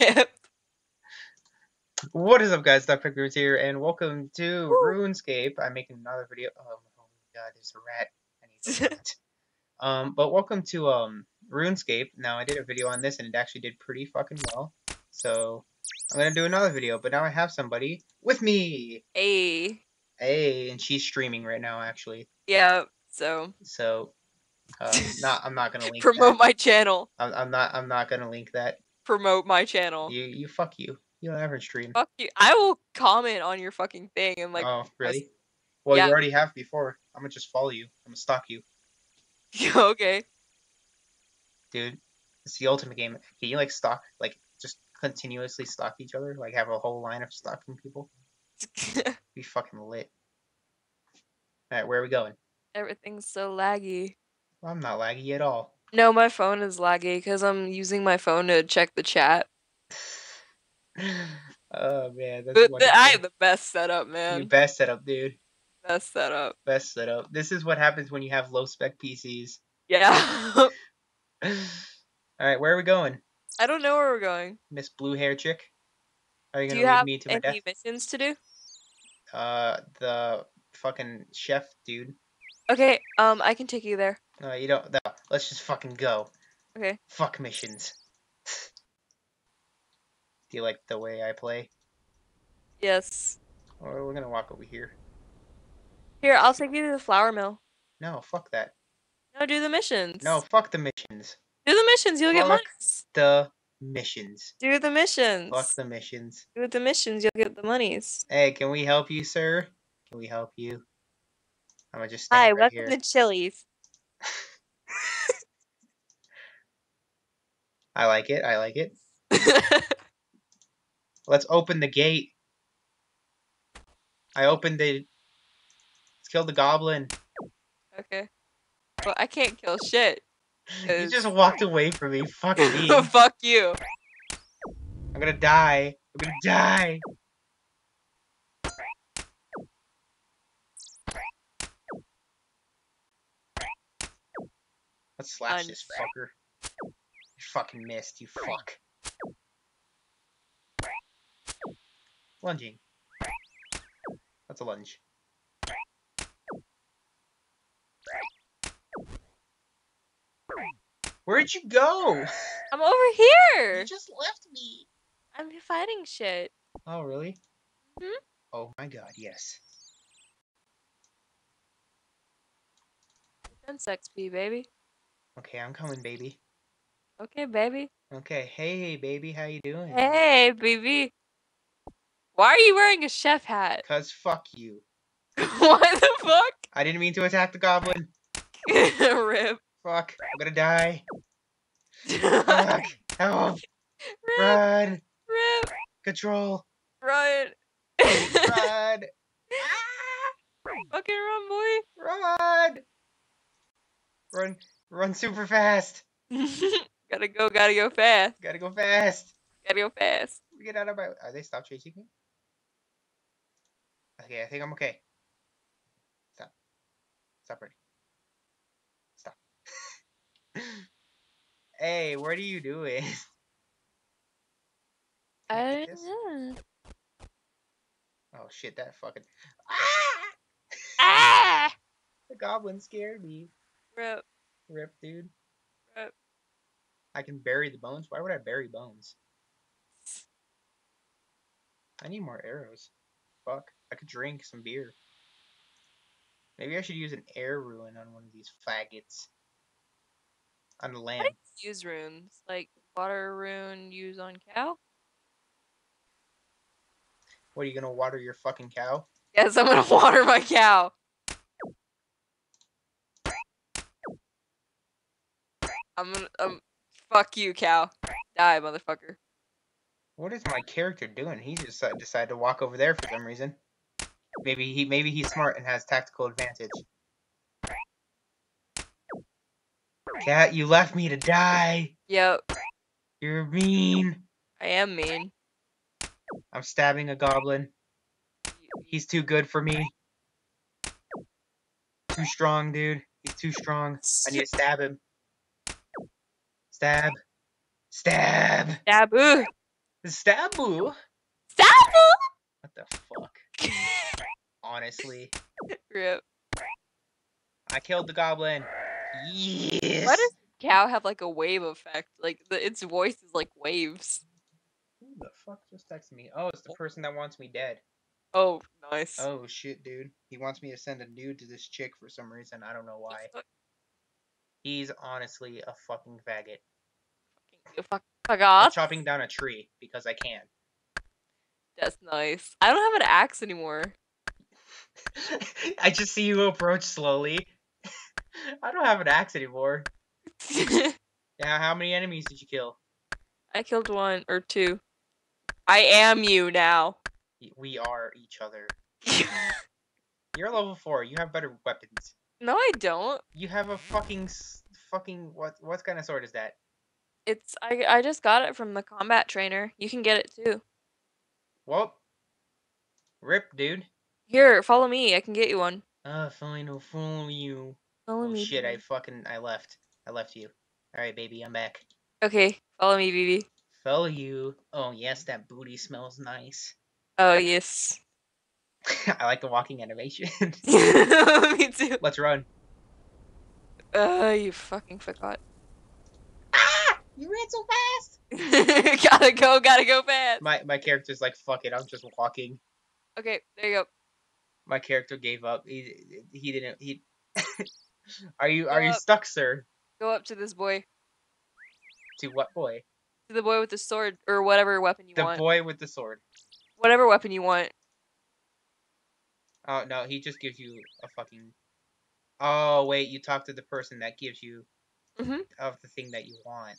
Rip. What is up, guys? Duck Roots here, and welcome to Woo. RuneScape. I'm making another video. Oh, oh my god, there's a rat. I need to. Um, but welcome to um RuneScape. Now I did a video on this, and it actually did pretty fucking well. So I'm gonna do another video, but now I have somebody with me. Hey. Hey, and she's streaming right now, actually. Yeah. So So, um, not I'm not gonna link promote that. my channel. I'm, I'm not I'm not gonna link that. Promote my channel. You you fuck you. You don't ever stream. Fuck you. I will comment on your fucking thing and like. oh, really? Well, yeah. you already have before. I'm gonna just follow you. I'm gonna stalk you. okay. dude. It's the ultimate game. Can you like stalk, like just continuously stalk each other, like have a whole line of stalking people? Be fucking lit. All right, where are we going? Everything's so laggy. Well, I'm not laggy at all. No, my phone is laggy because I'm using my phone to check the chat. oh man, that's But what the, I have the best setup, you man. best setup, dude. Best setup. Best setup. This is what happens when you have low spec PCs. Yeah. all right, where are we going, I don't know where we're going. Miss Blue Hair Chick? Are you gonna you lead me to my death? any missions to do? Uh, the fucking chef dude. Okay. Um, I can take you there. No, you don't. No, let's just fucking go. Okay. Fuck missions. Do you like the way I play? Yes. Or we're gonna walk over here. Here, I'll take you to the flour mill. No, fuck that. No, do the missions. No, fuck the missions. Do the missions. You'll get Fuck. monies. The missions. Do the missions. Fuck the missions. Do the missions. You'll get the monies. Hey, can we help you, sir? Can we help you? I'm gonna just stand Hi, right welcome here. to Chili's. I like it. I like it. Let's open the gate. I opened the. Let's kill the goblin. okay. Well, I can't kill shit. You just walked away from me. Fuck me. Fuck you. I'm gonna die. I'm gonna die. Let's slash this fucker. You fucking missed, you fuck. Lunging. That's a lunge. Where'd you go? I'm over here. You just left me. I'm fighting shit. Oh, really? Mhm. Oh my god, yes. Defense XP, baby. Okay, I'm coming, baby. Okay, baby. Okay, hey, baby, how you doing? Hey, baby. Why are you wearing a chef hat? Cause fuck you. what the fuck? I didn't mean to attack the goblin. Rip. Fuck, I'm gonna die. Fuck, oh, help, run, Rip. control, Run. run, ah! Fucking run, boy. run, run, run super fast. gotta go, gotta go fast. Gotta go fast. Gotta go fast. We get out of my. Are they stop chasing me? Okay, I think I'm okay. Stop. Stop already. Stop. hey, what are you doing? I I take this? don't know. Oh shit, that fucking. Ah! Ah! The goblin scared me. Rip. Rip, dude. Rip. I can bury the bones. Why would I bury bones? I need more arrows. Fuck. I could drink some beer. Maybe I should use an air rune on one of these faggots. On the land. use runes? Like water rune use on cow? What are you gonna water your fucking cow? Yes, I'm gonna water my cow. I'm gonna um fuck you, cow. Die, motherfucker. What is my character doing? He just uh, decided to walk over there for some reason. Maybe he maybe he's smart and has tactical advantage. Cat, you left me to die. Yep, You're mean. I am mean. I'm stabbing a goblin. He's too good for me. Too strong, dude. He's too strong. I need to stab him. Stab. Stab. Stab. Stabu. Stop! What the fuck? Honestly, Rip. I killed the goblin. Yes. Why does cow have like a wave effect? Like the, its voice is like waves. Who the fuck just texted me? Oh, it's the person that wants me dead. Oh, nice. Oh shit, dude. He wants me to send a nude to this chick for some reason. I don't know why. He's honestly a fucking faggot. Fucking fuck, fuck I'm chopping down a tree because I can. That's nice. I don't have an axe anymore. I just see you approach slowly. I don't have an axe anymore. Yeah, how many enemies did you kill? I killed one or two. I am you now. We are each other. You're level four. You have better weapons. no, I don't. You have a fucking fucking what? What kind of sword is that? It's I I just got it from the combat trainer. You can get it too. Well, rip, dude. Here, follow me. I can get you one. Uh, fine, I'll follow you. Follow Oh me. shit! I fucking I left. I left you. All right, baby, I'm back. Okay, follow me, BB. Follow you. Oh yes, that booty smells nice. Oh yes. I like the walking animation. me too. Let's run. Uh, you fucking forgot. You ran so fast. gotta go, gotta go fast. My my character's like, fuck it, I'm just walking. Okay, there you go. My character gave up. He he didn't he. are you are you Uh, stuck, sir? Go up to this boy. To what boy? To the boy with the sword or whatever weapon you The want. The boy with the sword. Whatever weapon you want. Oh no, he just gives you a fucking. Oh wait, you talk to the person that gives you Mhm. of the thing that you want.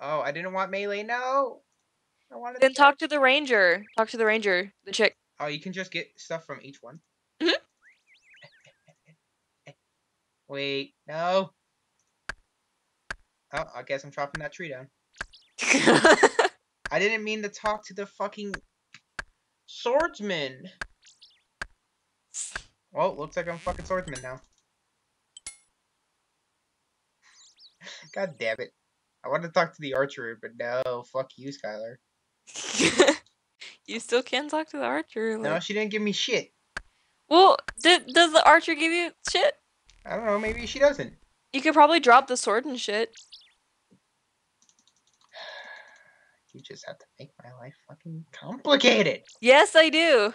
Oh, I didn't want melee. No, I wanted. Then the talk to the ranger. Talk to the ranger, the chick. Oh, you can just get stuff from each one. Mhm. Wait, no. Oh, I guess I'm chopping that tree down. I didn't mean to talk to the fucking swordsman. Well, looks like I'm fucking swordsman now. God damn it. I wanted to talk to the archer, but no, fuck you, Skylar. you still can't talk to the archer. No, she didn't give me shit. Well, did, does the archer give you shit? I don't know, maybe she doesn't. You could probably drop the sword and shit. You just have to make my life fucking complicated. Yes, I do.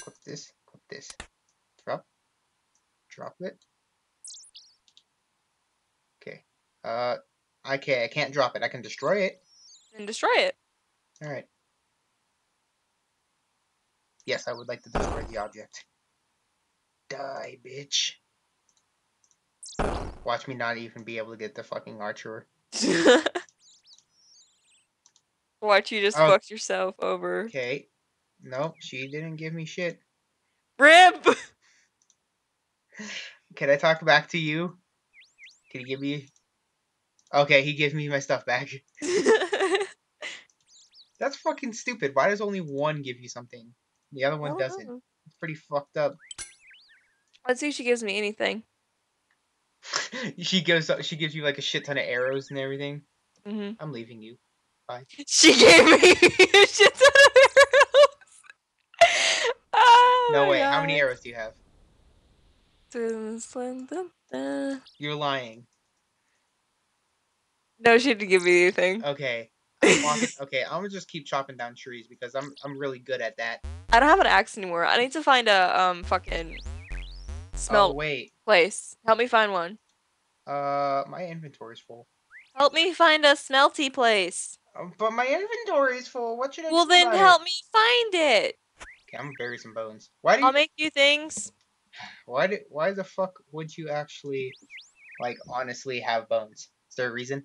Click this, click this. Drop. Drop it. Okay. Uh, okay, I can't drop it. I can destroy it. And destroy it. Alright. Yes, I would like to destroy the object. Die, bitch. Watch me not even be able to get the fucking archer. Watch you just Oh. fuck yourself over. Okay. No, she didn't give me shit. Rip! Can I talk back to you? Can you give me... Okay, he gives me my stuff back. That's fucking stupid. Why does only one give you something? The other one doesn't. know. It's pretty fucked up. Let's see if she gives me anything. she gives she gives you like a shit ton of arrows and everything. hmm I'm leaving you. Bye. She gave me a shit ton of arrows. Oh No way. How many arrows do you have? You're lying. No, she didn't give me anything. Okay. I'm walking, okay, I'm gonna just keep chopping down trees because I'm I'm really good at that. I don't have an axe anymore. I need to find a um fucking Oh smelt wait. place. Help me find one. Uh, my inventory's full. Help me find a smelty place. Um, but my inventory's full. What should I Well, then help it? me find it. Okay, I'm gonna bury some bones. Why do you, I'll make you things. why did why the fuck would you actually like honestly have bones? Is there a reason?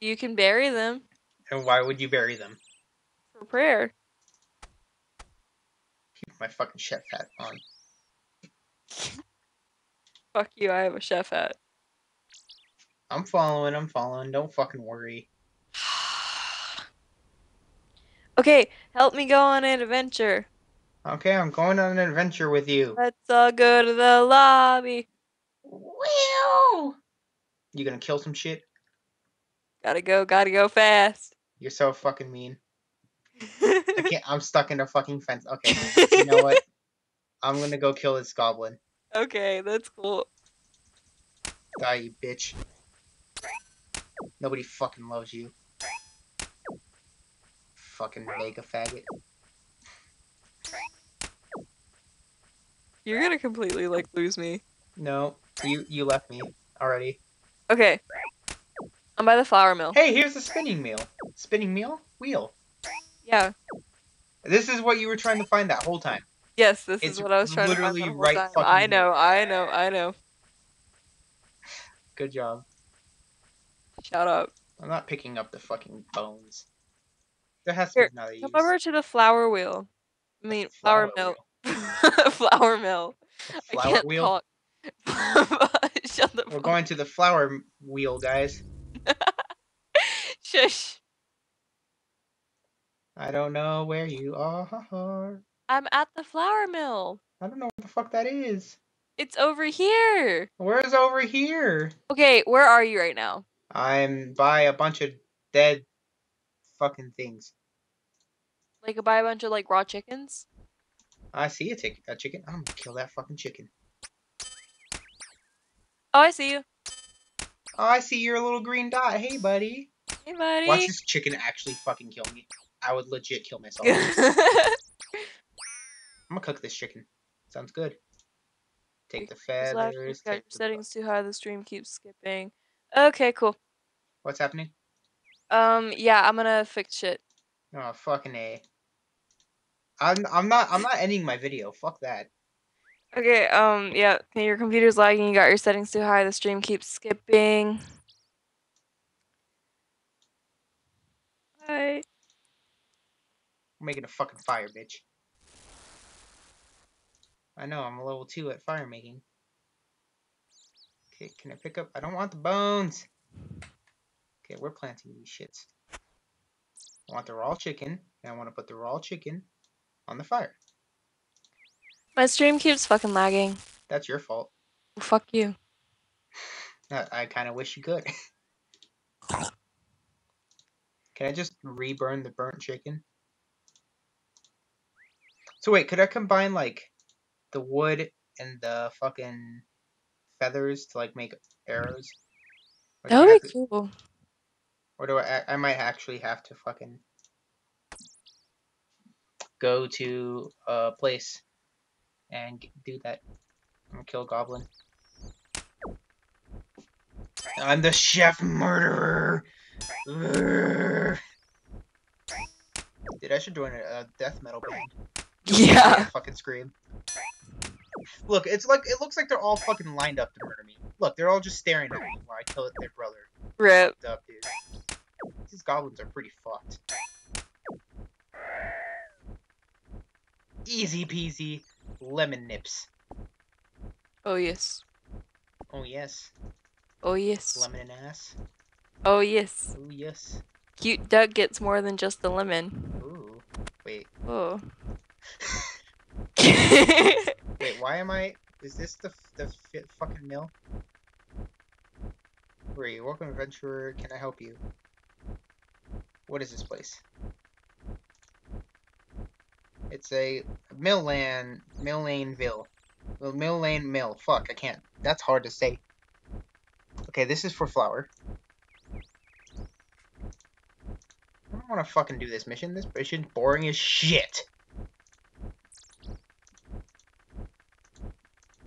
You can bury them And why would you bury them? for prayer. Keep my fucking chef hat on. Fuck you, I have a chef hat. I'm following. I'm following. Don't fucking worry. okay, help me go on an adventure. Okay, I'm going on an adventure with you. Let's all go to the lobby. Wow! You gonna kill some shit? Gotta go, gotta go fast. You're so fucking mean. I can't. I'm stuck in a fucking fence. Okay, you know what? I'm gonna go kill this goblin. okay, that's cool. Die, you bitch. Nobody fucking loves you. Fucking mega faggot. You're gonna completely like lose me. No, you you left me already. Okay. I'm by the flour mill. Hey, here's the spinning wheel. Spinning wheel? Wheel. Yeah. This is what you were trying to find that whole time. Yes, this It's is what I was trying to literally find whole right I know, I know, I know. Good job. Shut up. I'm not picking up the fucking bones. There has to Here, be another use. Come over to the flour wheel. I mean, Flour mill. flour mill. Flour wheel. talk. Shut the We're fuck. going to the flour wheel, guys. Shush. I don't know where you are. I'm at the flour mill. I don't know what the fuck that is. It's over here. Where's over here? Okay, where are you right now? I'm by a bunch of dead fucking things. Like buy a bunch of like raw chickens. I see a, a chicken. I'm gonna kill that fucking chicken. Oh, I see you. Oh, I see your little green dot. Hey, buddy. Hey, buddy. Watch this chicken actually fucking kill me. I would legit kill myself. I'm gonna cook this chicken. Sounds good. Take the feathers. got your settings too high. The stream keeps skipping. Okay, cool. What's happening? Um, yeah, I'm gonna fix shit. Oh, fucking a. I'm I'm not I'm not ending my video. Fuck that. Okay, um, yeah, your computer's lagging. You got your settings too high. The stream keeps skipping. Hi. I'm making a fucking fire, bitch. I know I'm a level two at fire making. Okay, can I pick up? I don't want the bones. Okay, we're planting these shits. I want the raw chicken, and I want to put the raw chicken on the fire. My stream keeps fucking lagging. That's your fault. Well, fuck you. Uh, I, I kind of wish you could. Can I just reburn the burnt chicken? So wait, could I combine like the wood and the fucking feathers to like make arrows? Or That would be to- cool. Or do I? I might actually have to fucking go to a place and g- do that. I'm gonna kill a goblin. I'm the chef murderer. Urgh. Dude, I should join a, a death metal band. Yeah. Fucking scream. Look, it's like it looks like they're all fucking lined up to murder me. Look, they're all just staring at me while I kill their brother. Rip. Up, dude. These goblins are pretty fucked. Easy peasy, lemon nips. Oh yes. Oh yes, Oh yes. lemon and ass. Oh yes. Oh yes. Cute duck gets more than just the lemon. Ooh. Wait, Oh. wait. Why am I? Is this the the fucking mill? Where are you? Welcome, adventurer. Can I help you? What is this place? It's a mill land, mill laneville. Well, mill lane mill. Fuck, I can't. That's hard to say. Okay, this is for flour. I don't want to fucking do this mission. This mission boring as shit.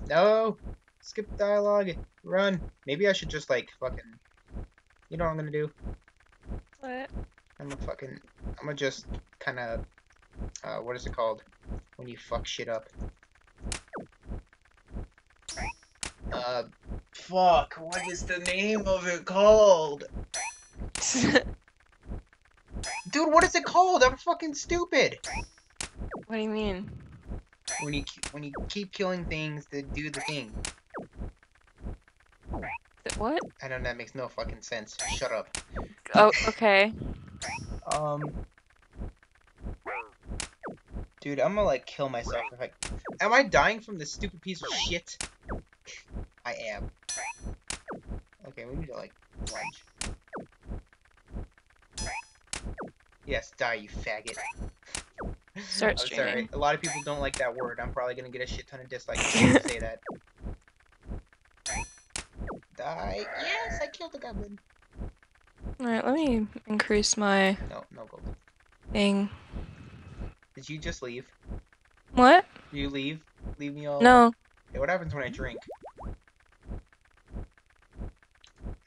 No! Skip dialogue. Run. Maybe I should just like fucking. You know what I'm gonna do? what? I'm gonna fucking. I'm gonna just kind of. Uh, what is it called? When you fuck shit up. Uh, fuck. What is the name of it called? Dude, what is it called? I'm fucking stupid. what do you mean? When you when you keep killing things that do the thing. What? I don't know that makes no fucking sense. Shut up. Oh, okay. Um. Dude, I'm gonna like kill myself if I. Am I dying from this stupid piece of shit? I am. Okay, we need to like lunge. Yes, die, you faggot. Start I'm streaming. sorry. A lot of people don't like that word. I'm probably gonna get a shit ton of dislikes if I say that. Die. Yes, I killed the goblin. Alright, let me increase my No, no gold. thing. Did you just leave? What? Did you leave? Leave me all. No. Hey, what happens when I drink?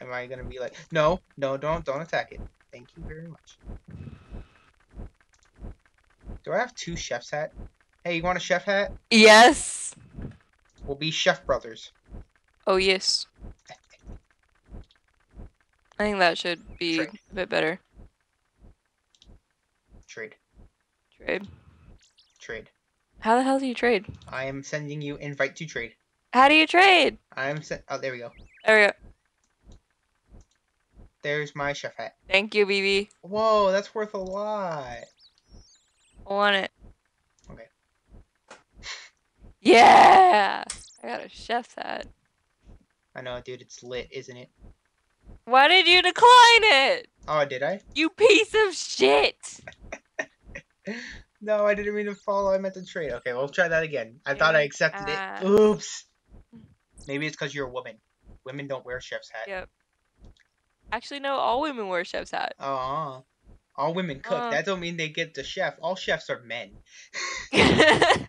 Am I gonna be like, no, no, don't, don't attack it. Thank you very much. Do I have two chef's hat? Hey, you want a chef hat? Yes. We'll be chef brothers. Oh, yes. I think that should be Trade. a bit better. Trade, Trade. Trade. How the hell do you trade? I am sending you invite to trade. How do you trade? I'm sent. Oh, there we go. There we go. There's my chef hat. Thank you, BB. Whoa, that's worth a lot. I want it. Okay. Yeah! I got a chef's hat. I know, dude. It's lit, isn't it? Why did you decline it? Oh, did I? You piece of shit! No, I didn't mean to follow. I meant to trade. Okay, we'll try that again. I thought I accepted hat. it. Oops. Maybe it's because you're a woman. Women don't wear chef's hat. Yep. Actually, no, all women wear chef's hat. Uh-uh. All women cook. Uh. that don't mean they get the chef. All chefs are men. but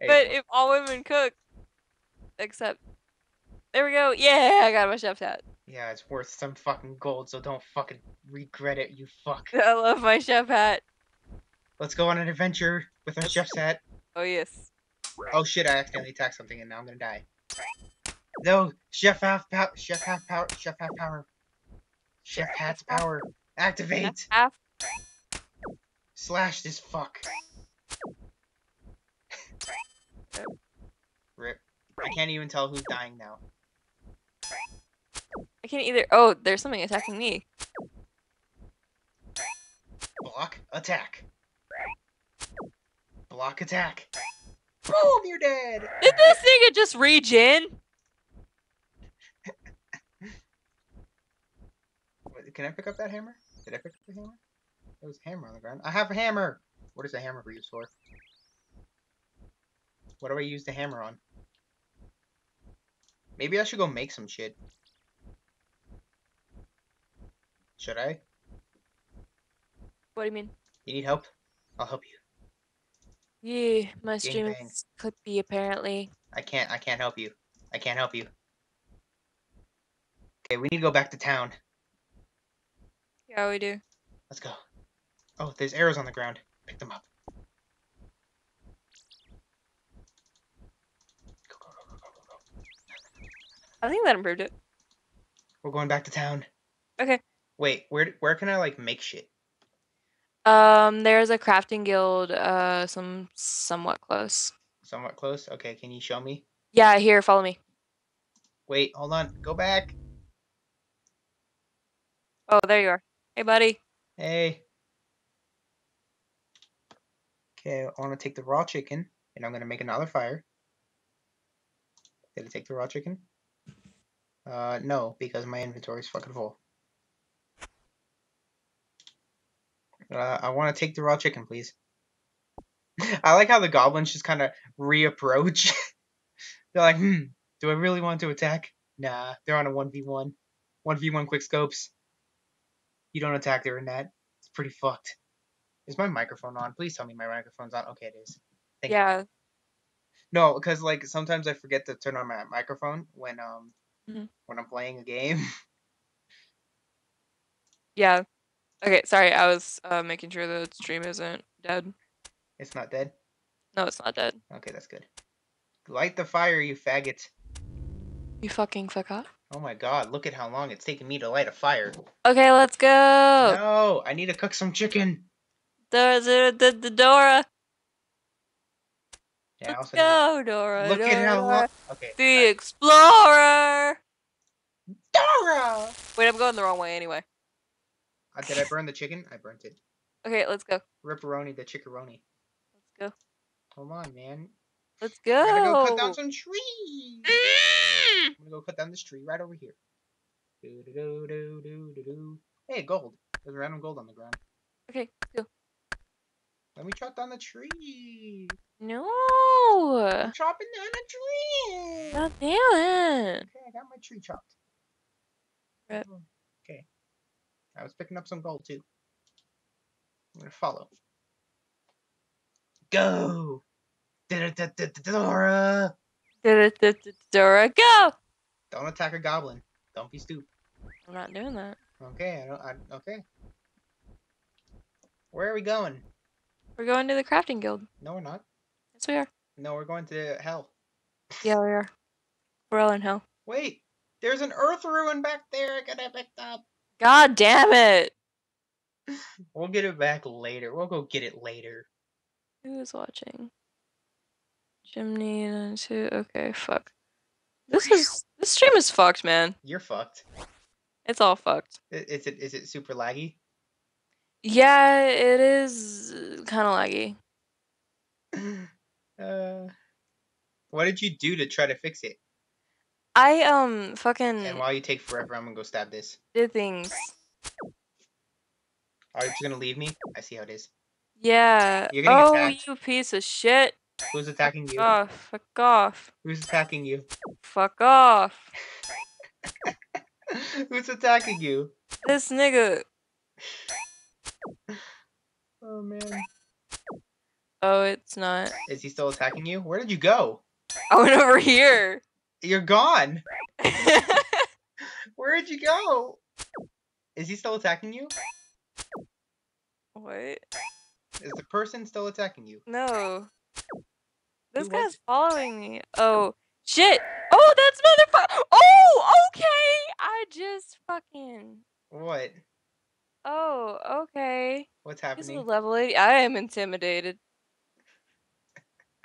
if all women cook, except. There we go. Yeah, I got my chef's hat. yeah, it's worth some fucking gold, so don't fucking regret it, you fuck. I love my chef hat. Let's go on an adventure with our chef's hat. Oh, yes. Oh shit, I accidentally attacked something and now I'm gonna die. No, chef half power, chef half power, chef half power. Chef hat's power. Activate! Half. Slash this fuck. Rip. I can't even tell who's dying now. I can't either. Oh, there's something attacking me. Block, attack. Block, attack. Boom, you're dead! Did this thing just regen? Wait, Can I pick up that hammer? Did I pick up the hammer? There was a hammer on the ground. I have a hammer! What is a hammer for used for? What do I use the hammer on? Maybe I should go make some shit. Should I? What do you mean? You need help? I'll help you. Yeah, my stream Gangbang. is clippy apparently. I can't I can't help you. I can't help you. Okay, we need to go back to town. Yeah, we do. Let's go. Oh, there's arrows on the ground. Pick them up. Go, go, go, go, go, go, go. I think that improved it. We're going back to town. Okay. Wait, where where can I like make shit? Um, there's a crafting guild, uh, some somewhat close. Somewhat close. Okay, can you show me? Yeah, here, follow me. Wait, hold on. Go back. Oh, there you are. Hey, buddy. Hey. Okay, I want to take the raw chicken, and I'm gonna make another fire. Did I take the raw chicken? Uh, no, because my inventory is fucking full. Uh, I want to take the raw chicken, please. I like how the goblins just kind of reapproach. They're like, hmm, do I really want to attack? Nah, they're on a 1v1. 1v1 quick scopes. You don't attack during that. It's pretty fucked. Is my microphone on? Please tell me my microphone's on. Okay, it is. Thank you. Yeah. No, because like sometimes I forget to turn on my microphone when um Mhm. when I'm playing a game. Yeah. Okay, sorry. I was uh, making sure the stream isn't dead. it's not dead. No, it's not dead. Okay, that's good. Light the fire, you faggot. You fucking fuck up. Oh my god, look at how long it's taking me to light a fire. Okay, let's go. No, I need to cook some chicken. The the the, the Dora. Yeah, Let's go, Dora. Look at how long. Dora. Okay. The Explorer. Dora! Wait, I'm going the wrong way anyway. Uh, did I burn the chicken? I burnt it. Okay, let's go. Ripperoni the chickaroni. Let's go. Come on, man. Let's go. I gotta go cut down some trees. Mm. I'm gonna go cut down this tree right over here. Do do do do do do do. Hey, gold. There's random gold on the ground. Okay, go. Let me chop down the tree. No. I'm chopping down a tree. Damn it. Okay, I got my tree chopped. Rip. I was picking up some gold too. I'm gonna follow. Go! Dora! Dora, go. Don't attack a goblin. Don't be stupid. I'm not doing that. Okay, I don't. I, okay. Where are we going? We're going to the crafting guild. No, we're not. Yes, we are. No, we're going to hell. Yeah, we are. We're all in hell. Wait, there's an earth rune back there. I gotta pick up. God damn it. We'll get it back later. We'll go get it later. Who is watching? Chimney and two. Okay, fuck. This is this stream is fucked, man. You're fucked. It's all fucked. Is it is it super laggy? Yeah, it is kind of laggy. uh, what did you do to try to fix it? I um fucking And while you take forever, I'm gonna go stab this. did things. Are you just gonna leave me? I see how it is. Yeah. You're getting oh, attacked. you piece of shit. Who's attacking you? Off. Fuck off. Who's attacking you? Fuck off. Who's attacking you? This nigga. Oh man. Oh, it's not. Is he still attacking you? Where did you go? I went over here. You're gone. Where did you go? Is he still attacking you? what? Is the person still attacking you? No. This Who guy's following me. Oh, shit. Oh, that's motherfucker. Oh, okay. I just fucking. What? Oh, okay. What's This is a happening? level 80. I am intimidated.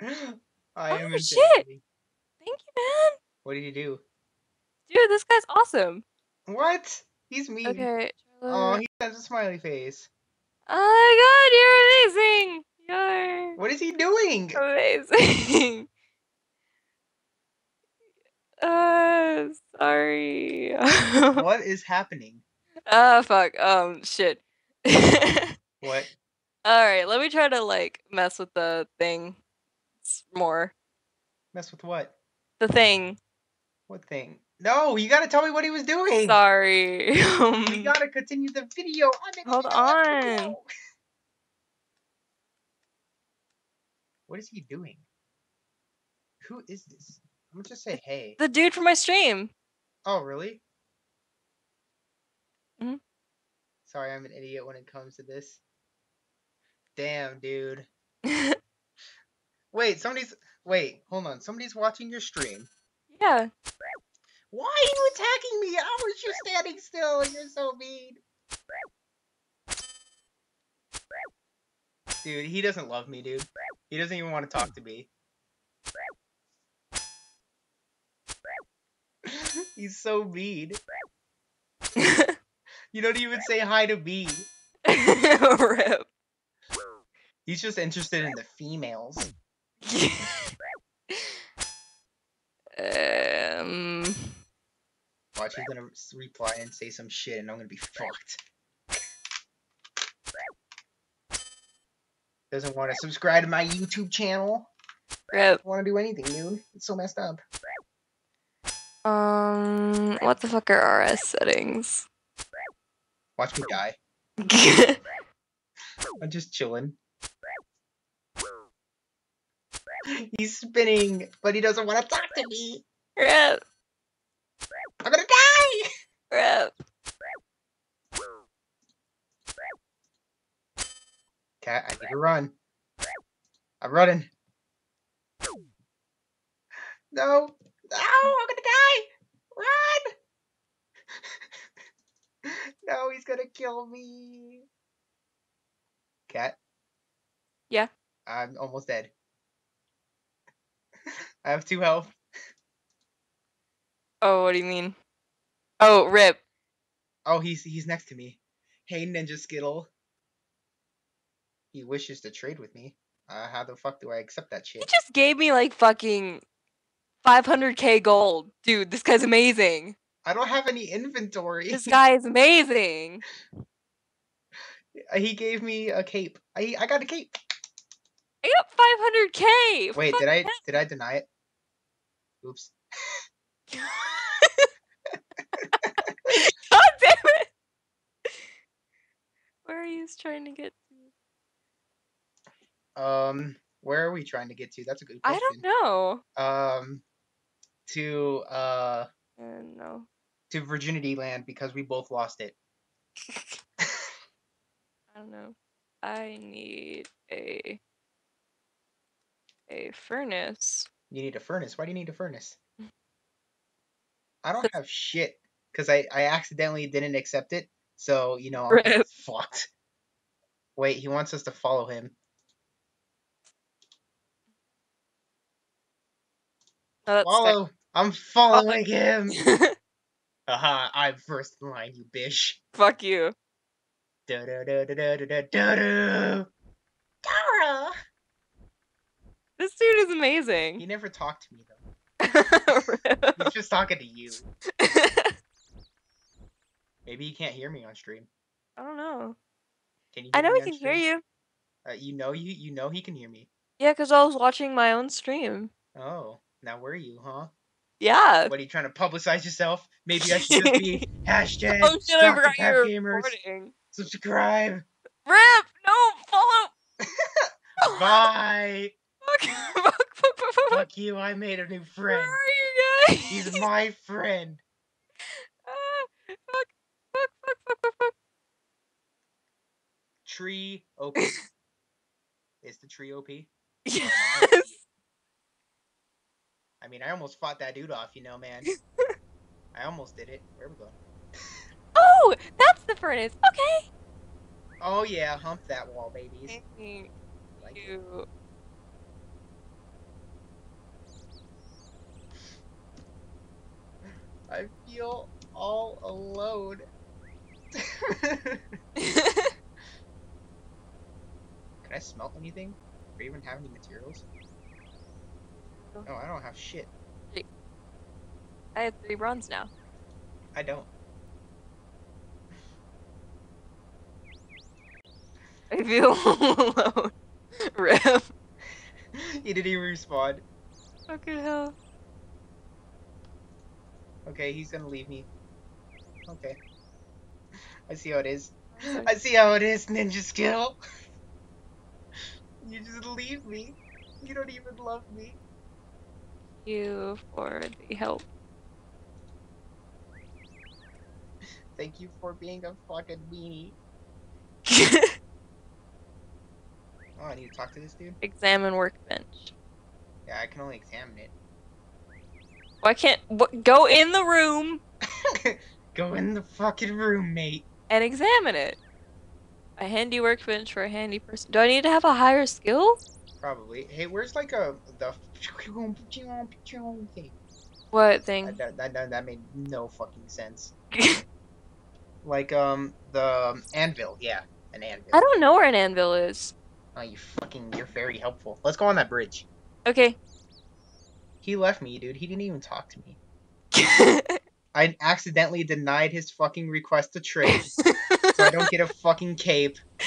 I oh, am Oh, shit. Thank you, man. What did he do? Dude, this guy's awesome. What? He's mean. Okay. Oh, he has a smiley face. Oh my god, you're amazing. You're What is he doing? amazing. uh, sorry. what is happening? Ah, fuck. Um, shit. What? Alright, let me try to, like, mess with the thing more. Mess with what? The thing. What thing? No, you gotta tell me what he was doing. Sorry. We gotta continue the video. Hold on. video. What is he doing? Who is this? I'm gonna just say hey. the dude from my stream. Oh, really? Mhm. Sorry, I'm an idiot when it comes to this. Damn, dude. Wait, somebody's. Wait, hold on. Somebody's watching your stream. Yeah. Why are you attacking me? I was just standing still. You're so mean. Dude, he doesn't love me, dude. He doesn't even want to talk to me. He's so mean. You don't even say hi to me. Rip. He's just interested in the females. um. Watch, he's gonna reply and say some shit, and I'm gonna be fucked. Doesn't want to subscribe to my YouTube channel. Rip. Want to do anything, dude? It's so messed up. Um. What the fuck are RS settings? Watch me die. I'm just chilling. He's spinning, but he doesn't want to talk to me. Rip. I'm gonna die. Rip. Cat, I need to run. I'm running. No, no, I'm gonna die. Run. no, he's gonna kill me. Cat. Yeah. I'm almost dead. I have two health. Oh, what do you mean? Oh, Rip. Oh, he's he's next to me. Hey, Ninja Skittle. He wishes to trade with me. Uh, how the fuck do I accept that shit? He just gave me like fucking 500k gold. Dude, this guy's amazing. I don't have any inventory. This guy is amazing. He gave me a cape. I I got a cape. I got 500k. Wait, Fuck did I did I deny it? Oops. God damn it! Where are you trying to get to? Um, where are we trying to get to? That's a good I don't know. Um, to uh Uh, no. to Virginity Land because we both lost it. I don't know. I need a a furnace. You need a furnace. Why do you need a furnace? I don't have shit because I I accidentally didn't accept it. So, you know, I'm Rip. fucked. Wait, he wants us to follow him. Follow. Sick. I'm following him. Haha, I'm first in line, you bitch. Fuck you. Da da da da da da da da. Dara. This dude is amazing. He never talked to me though. He's just talking to you. Maybe he can't hear me on stream. I don't know. Can you? I know he can hear you. Uh, you know you you know he can hear me. Yeah, because I was watching my own stream. Oh, now where are you, huh? Yeah. What are you trying to publicize yourself? Maybe I should just be hashtag Oh shit, I forgot you Pep Gamers. recording. Subscribe. Rip! No! Follow! Bye. Fuck, fuck, fuck, fuck, fuck, fuck. Fuck you. I made a new friend. Where are you guys? He's my friend. Tree OP. Is the tree OP? Yes. I mean, I almost fought that dude off, you know, man. I almost did it. Where we going? Oh, that's the furnace. Okay. Oh yeah, hump that wall, babies. Thank Like you. I feel all alone. Can I smelt anything? Do we even have any materials? No. Oh, no, I don't have shit. I have three bronze now. I don't. I feel alone. Rip. he didn't even respond. Fucking hell. Okay, he's gonna leave me. Okay. I see how it is. I see how it is, ninja skill. You just leave me. You don't even love me. you for the help. Thank you for being a fucking weenie. Oh, I need to talk to this dude? Examine workbench. Yeah, I can only examine it. Why can't go in the room Go in the fucking room, mate. and examine it? A handy workbench for a handy person. Do I need to have a higher skill? Probably. Hey, where's like a the thing? What thing? That, that, that, that made no fucking sense. Like um the um, anvil, yeah, an anvil. I don't know where an anvil is. Oh, you fucking, you're very helpful. Let's go on that bridge. Okay. He left me, dude. He didn't even talk to me. I accidentally denied his fucking request to trade, so I don't get a fucking cape.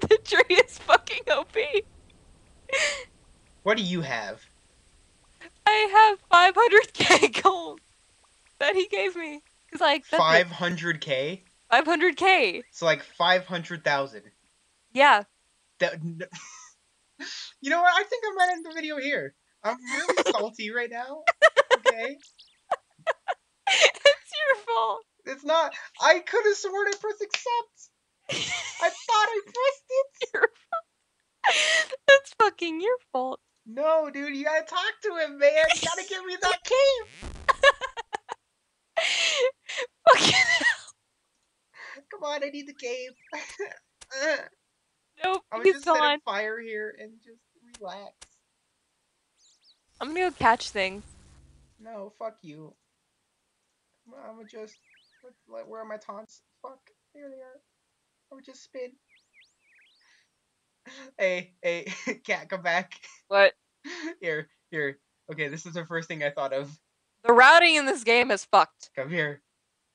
the tree is fucking OP. What do you have? I have 500k gold that he gave me. Cause like 500k? 500k. So like 500,000. Yeah. That. You know what? I think I'm gonna end the video here. I'm really salty right now. Okay, fault. it's not. I could have sworn I pressed accept. I thought I pressed it. Your fault. That's fucking your fault. No, dude, you gotta talk to him, man. You gotta give me that cape. fucking hell. Come on, I need the cape. Uh, Nope, I'm gonna he's just set a fire here and just relax. I'm gonna go catch things. No, fuck you. I'm gonna just. Like, where are my taunts? Fuck, there they are. I would just spin. Hey, hey, cat, come back. What? Here, here. Okay, this is the first thing I thought of. The routing in this game is fucked. Come here.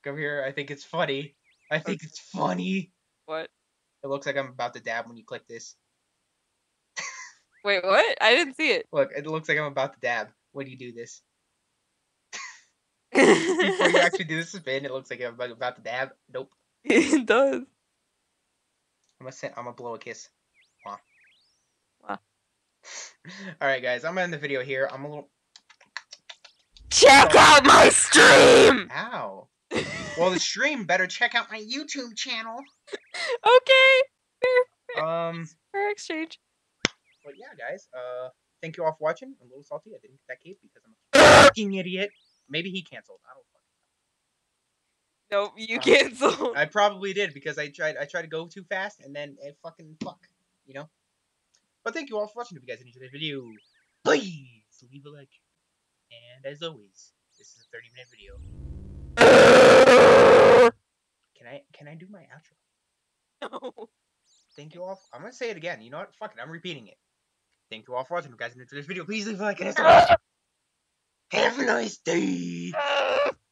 Come here. I think it's funny. I think it's funny. What? It looks like I'm about to dab when you click this. Wait, what? I didn't see it. Look, it looks like I'm about to dab when you do this. Before you actually do the spin, it looks like I'm about- to dab. Nope. it does. I'm gonna send, I'm gonna blow a kiss. Mwah. Mwah. All right, guys. I'm gonna end the video here. I'm a little. Check out my stream. Ow. Well, the stream better check out my YouTube channel. Okay. Fair, Um. fair exchange. But yeah, guys. Uh. Thank you all for watching. I'm a little salty. I didn't get that cape because I'm a fucking idiot. Maybe he canceled. I don't fucking. Nope, you Um, canceled. I probably did because I tried. I tried to go too fast and then it fucking fuck. You know. But thank you all for watching. If you guys enjoyed the video, please leave a like. And as always, this is a 30 minute video. Can I can I do my outro? no. Thank you all. I'm gonna say it again. You know what? Fuck it. I'm repeating it. Thank you all for watching. If you guys enjoyed this video, please leave a like and a. Have a nice day.